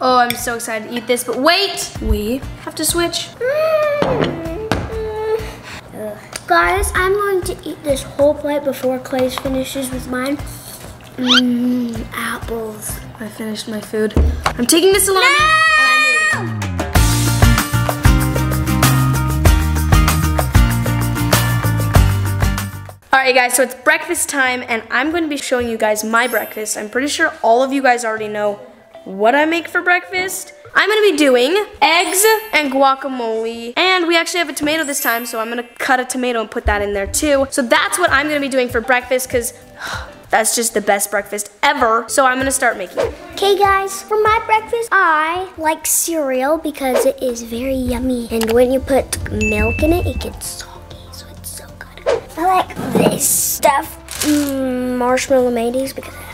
Oh, I'm so excited to eat this, but wait! We have to switch. Mm-hmm. Guys, I'm going to eat this whole plate before Klai finishes with mine. Mmm, apples. I finished my food. I'm taking salami. and I'm. Alright guys, so it's breakfast time and I'm going to be showing you guys my breakfast. I'm pretty sure all of you guys already know what I make for breakfast. I'm going to be doing eggs and guacamole and we actually have a tomato this time so I'm going to cut a tomato and put that in there too. So that's what I'm going to be doing for breakfast because that's just the best breakfast ever. So I'm going to start making it. Okay guys, for my breakfast, I like cereal because it is very yummy. And when you put milk in it, it gets soggy, so it's so good. I like this stuff, mm, Marshmallow Mateys because it has marshmallow.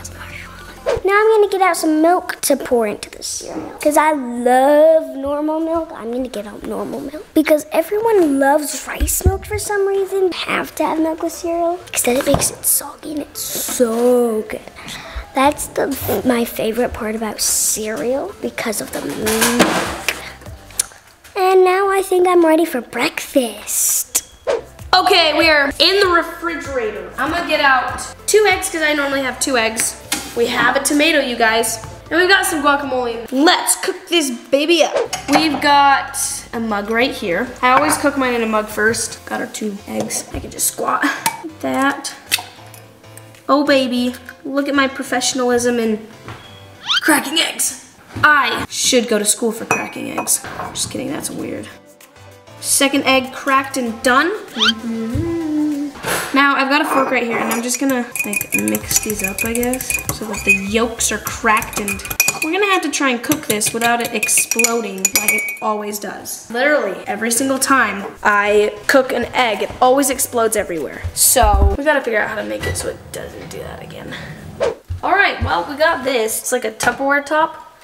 Now I'm gonna get out some milk to pour into the cereal. Because I love normal milk, I'm gonna get out normal milk. Because everyone loves rice milk for some reason. Have to have milk with cereal. Because then it makes it soggy and it's so good. That's the my favorite part about cereal because of the milk. And now I think I'm ready for breakfast. Okay, we are in the refrigerator. I'm gonna get out two eggs because I normally have two eggs. We have a tomato, you guys. And we've got some guacamole. Let's cook this baby up. We've got a mug right here. I always cook mine in a mug first. Got our two eggs. I can just squat. That. Oh baby, look at my professionalism in cracking eggs. I should go to school for cracking eggs. Just kidding, that's weird. Second egg cracked and done. Mm-hmm. Now I've got a fork right here and I'm just gonna like mix these up I guess so that the yolks are cracked and we're gonna have to try and cook this without it exploding like it always does. Literally every single time I cook an egg it always explodes everywhere. So we gotta figure out how to make it so it doesn't do that again. All right, well we got this. It's like a Tupperware top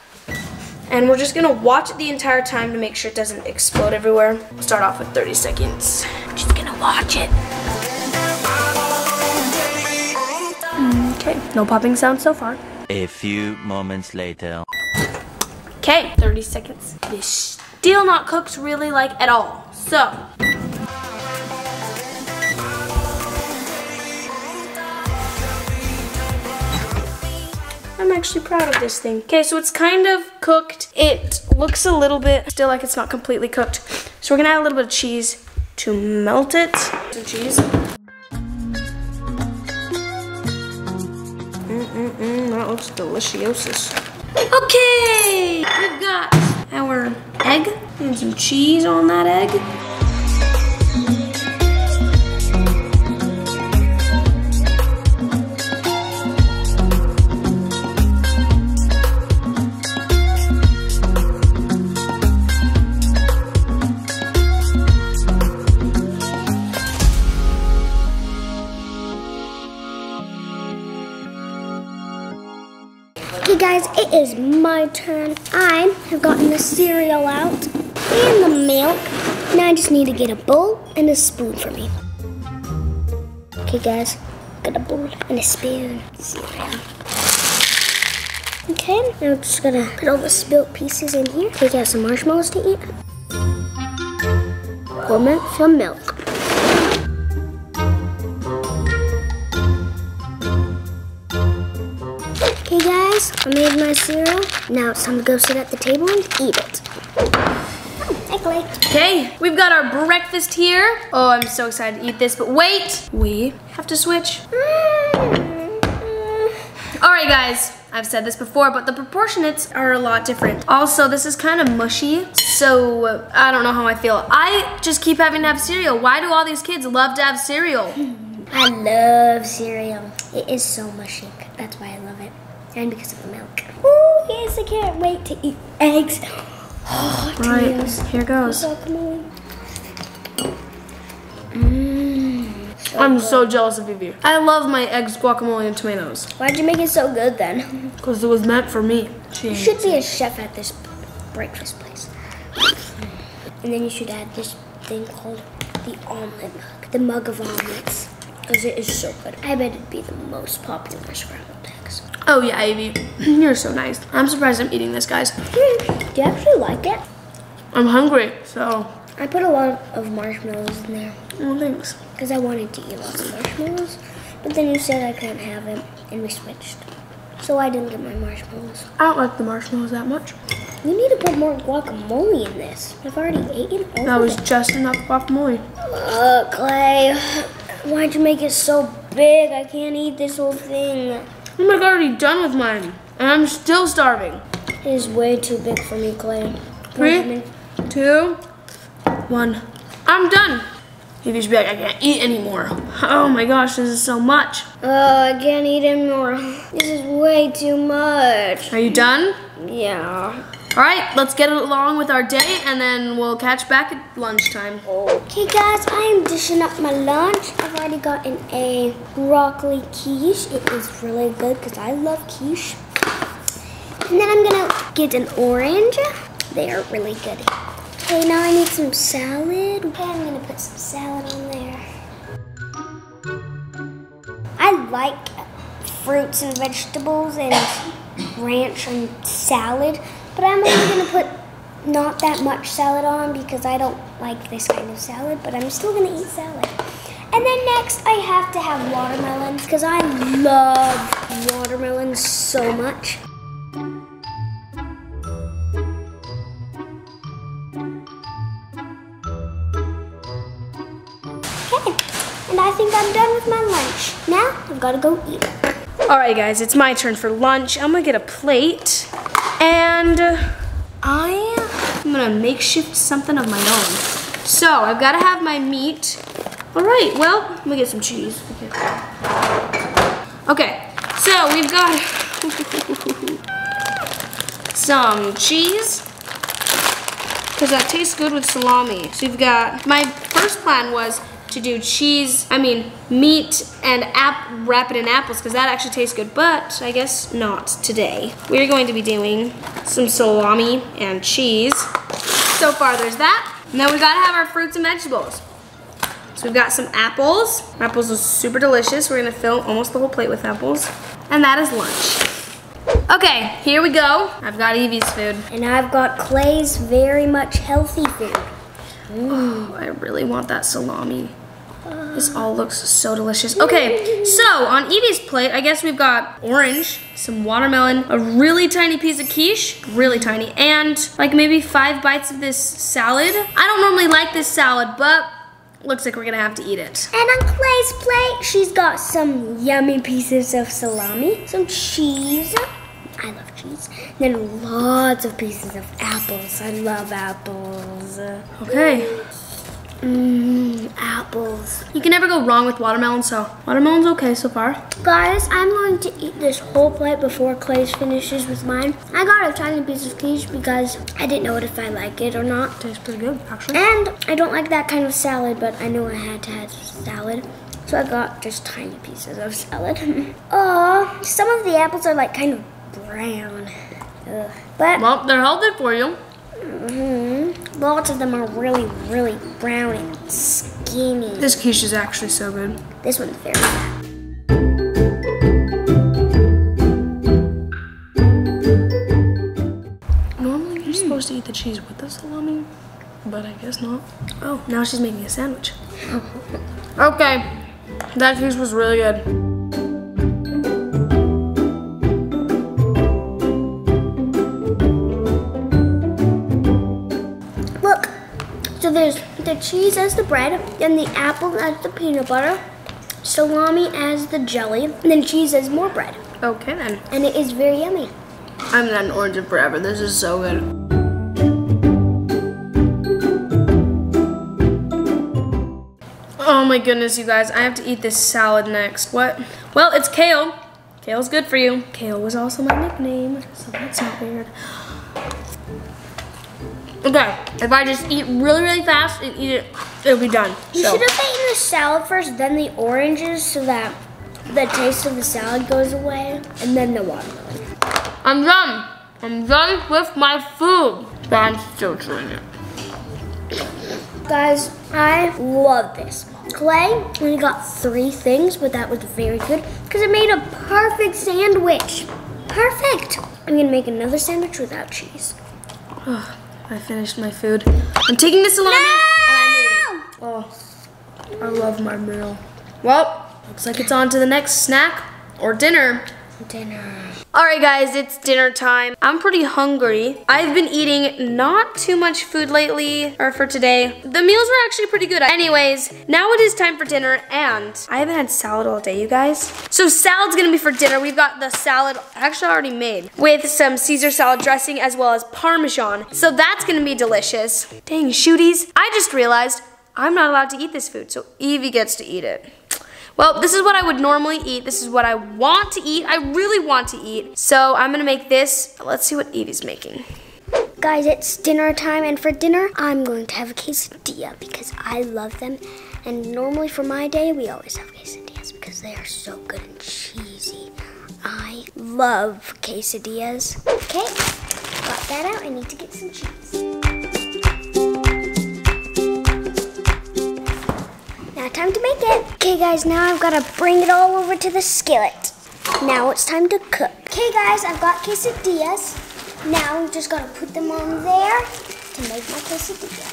and we're just gonna watch it the entire time to make sure it doesn't explode everywhere. We'll start off with 30 seconds. Just gonna watch it. Okay, no popping sound so far. A few moments later. Okay, 30 seconds. It is still not cooked really like at all. So, I'm actually proud of this thing. Okay, so it's kind of cooked. It looks a little bit still like it's not completely cooked. So we're gonna add a little bit of cheese to melt it. Some cheese. Delicious. Okay, we've got our egg and some cheese on that egg. Turn. I have gotten the cereal out and the milk. Now I just need to get a bowl and a spoon for me. Okay guys, got a bowl and a spoon. Cereal. Okay, now I'm just gonna put all the spilt pieces in here. Take out some marshmallows to eat. In some milk. I made my cereal. Now it's time to go sit at the table and eat it. Okay, we've got our breakfast here. Oh, I'm so excited to eat this, but wait, we have to switch. All right, guys, I've said this before, but the proportionates are a lot different. Also, this is kind of mushy, so uh, I don't know how I feel. I just keep having to have cereal. Why do all these kids love to have cereal? I love cereal. It is so mushy. That's why I love it. And because of the milk. Oh, yes, I can't wait to eat eggs. Oh, All right, Doritos. here goes. Guacamole. Mmm. I'm so jealous of Vivi. I love my eggs, guacamole, and tomatoes. Why'd you make it so good then? Because it was meant for me. You should be a chef at this breakfast place. And then you should add this thing called the omelet mug. The mug of omelets. Because it is so good. I bet it'd be the most popular scrambled eggs. Oh yeah, Ivy, you're so nice. I'm surprised I'm eating this, guys. Hmm, do you actually like it? I'm hungry, so. I put a lot of marshmallows in there Oh, thanks. because I wanted to eat lots of marshmallows. But then you said I couldn't have it, and we switched. So I didn't get my marshmallows. I don't like the marshmallows that much. You need to put more guacamole in this. I've already eaten all That was it. just enough guacamole. Ugh, Klai. Why'd you make it so big? I can't eat this whole thing. Oh I'm like already done with mine, and I'm still starving. It is way too big for me, Klai. Three, two, one. I'm done. You should be like, I can't eat anymore. Oh my gosh, this is so much. Oh, I can't eat anymore. This is way too much. Are you done? Yeah. All right, let's get along with our day, and then we'll catch back at lunchtime. Okay, guys, I am dishing up my lunch. I've already gotten a broccoli quiche. It is really good because I love quiche. And then I'm gonna get an orange. They are really good. Okay, now I need some salad. Okay, I'm gonna put some salad on there. I like fruits and vegetables and ranch and salad, but I'm only gonna put not that much salad on because I don't like this kind of salad, but I'm still gonna eat salad. And then next I have to have watermelons because I love watermelons so much. Okay, and I think I'm done with my lunch. Now I've gotta go eat. All right, guys, it's my turn for lunch. I'm gonna get a plate, and I am gonna makeshift something of my own. So I've gotta have my meat. All right, well, let me get some cheese. Okay, okay so we've got some cheese, because that tastes good with salami. So you've got, my first plan was to do cheese, I mean, meat and app, wrap it in apples because that actually tastes good, but I guess not today. We're going to be doing some salami and cheese. So far there's that. Now we gotta have our fruits and vegetables. So we've got some apples. Apples are super delicious. We're gonna fill almost the whole plate with apples. And that is lunch. Okay, here we go. I've got Evee's food. And I've got Klai's very much healthy food. Oh, I really want that salami. This all looks so delicious. Okay, so on Evee's plate, I guess we've got orange, some watermelon, a really tiny piece of quiche, really tiny, and like maybe five bites of this salad. I don't normally like this salad, but looks like we're gonna have to eat it. And on Klai's plate, she's got some yummy pieces of salami, some cheese. I love cheese. Then lots of pieces of apples. I love apples. Okay, mm. Mmm, apples. you can never go wrong with watermelon, so watermelon's okay so far. Guys, I'm going to eat this whole plate before Klai's finishes with mine. I got a tiny piece of quiche because I didn't know if I like it or not. Tastes pretty good, actually. And I don't like that kind of salad, but I knew I had to have salad. So I got just tiny pieces of salad. Aw, some of the apples are like kind of brown. Ugh. But Well, they're healthy for you. mhm, lots of them are really, really brown and skinny. This quiche is actually so good. This one's very bad. Normally you're hmm. supposed to eat the cheese with the salami, but I guess not. Oh, now she's making a sandwich. okay, that cheese was really good. Cheese as the bread, then the apple as the peanut butter, salami as the jelly, and then cheese as more bread. Okay then. And it is very yummy. I'm not an orange forever. This is so good. Oh my goodness, you guys. I have to eat this salad next. What? Well, it's kale. Kale's good for you. Kale was also my nickname, so that's not weird. Okay, if I just eat really, really fast and eat it, it'll be done. You So, should have eaten the salad first, then the oranges, so that the taste of the salad goes away, and then the watermelon. I'm done. I'm done with my food. But I'm still chewing it. Guys, I love this. Klai only got three things, but that was very good because it made a perfect sandwich. Perfect. I'm gonna make another sandwich without cheese. I finished my food. I'm taking this salami. eating. Oh, I love my meal. Well, looks like it's on to the next snack or dinner. Dinner. All right, guys, it's dinner time. I'm pretty hungry. I've been eating not too much food lately, or for today. The meals were actually pretty good. Anyways, now it is time for dinner, and I haven't had salad all day, you guys. So salad's gonna be for dinner. We've got the salad actually already made with some Caesar salad dressing as well as Parmesan. So that's gonna be delicious. Dang, shooties. I just realized I'm not allowed to eat this food, so Evee gets to eat it. Well, this is what I would normally eat. This is what I want to eat. I really want to eat. So I'm gonna make this. Let's see what Evee's making. Guys, it's dinner time, and for dinner, I'm going to have a quesadilla because I love them. And normally for my day, we always have quesadillas because they are so good and cheesy. I love quesadillas. Okay, got that out. I need to get some cheese. Time to make it. Okay guys, now I've got to bring it all over to the skillet. Now it's time to cook. Okay guys, I've got quesadillas. Now I'm just gonna put them on there to make my quesadilla.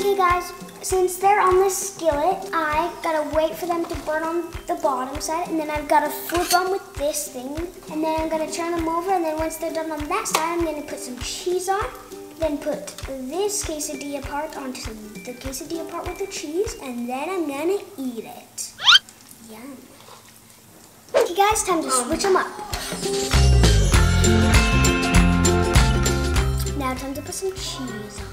Okay guys, since they're on the skillet, I gotta wait for them to burn on the bottom side and then I've gotta flip them with this thing and then I'm gonna turn them over and then once they're done on that side, I'm gonna put some cheese on then put this quesadilla part onto the quesadilla part with the cheese, and then I'm gonna eat it. Yum. Okay guys, time to um. switch them up. Now time to put some cheese on.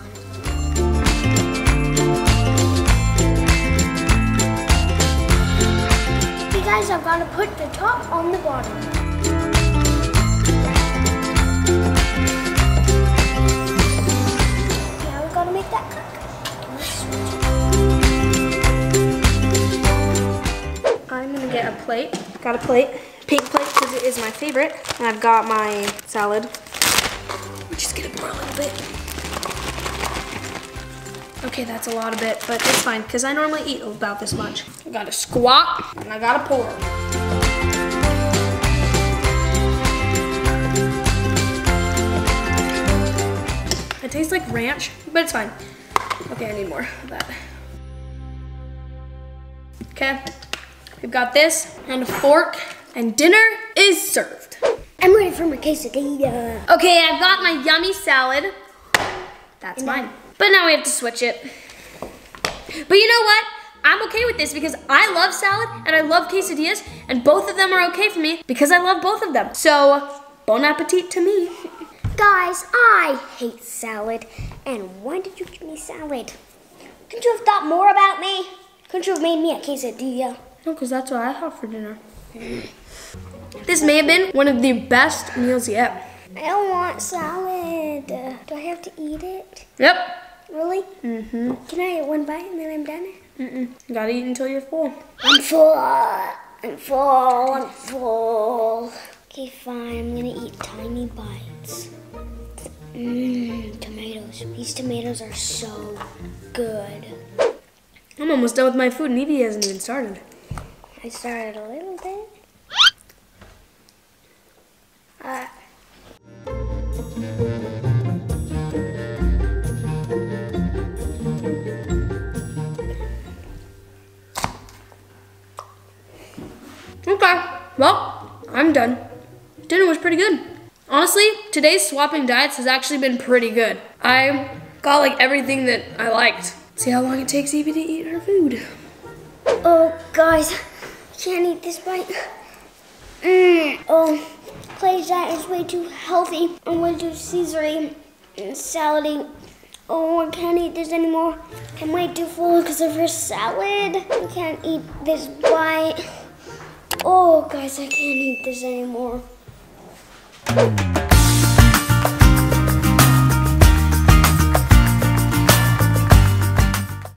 Okay guys, I've got to put the top on the bottom. I'm gonna get a plate. Got a plate, pink plate because it is my favorite. And I've got my salad, is gonna pour a little bit. Okay, that's a lot of it, but it's fine because I normally eat about this much. I gotta squat and I gotta pour. It tastes like ranch, but it's fine. Okay, I need more of that. Okay, we've got this and a fork, and dinner is served. I'm ready for my quesadilla. Okay, I've got my yummy salad. That's mine. But now we have to switch it. But you know what? I'm okay with this because I love salad and I love quesadillas, and both of them are okay for me because I love both of them. So, bon appetit to me. Guys, I hate salad. And why did you give me salad? Couldn't you have thought more about me? Couldn't you have made me a quesadilla? No, because that's what I have for dinner. This may have been one of the best meals yet. I don't want salad. Do I have to eat it? Yep. Really? Mm-hmm. Can I eat one bite and then I'm done? Mm-mm. You gotta eat until you're full. I'm full. I'm full. I'm full. Okay, fine. I'm gonna eat tiny bites. Mmm, tomatoes. These tomatoes are so good. I'm almost done with my food and Evee hasn't even started. I started a little bit. Today's swapping diets has actually been pretty good. I got like everything that I liked. See how long it takes Evee to eat her food. oh, guys, I can't eat this bite. Mmm. Oh, Klai's diet is way too healthy and way too Caesary and salady. Oh, I can't eat this anymore. I'm way too full because of her salad. I can't eat this bite. Oh, guys, I can't eat this anymore.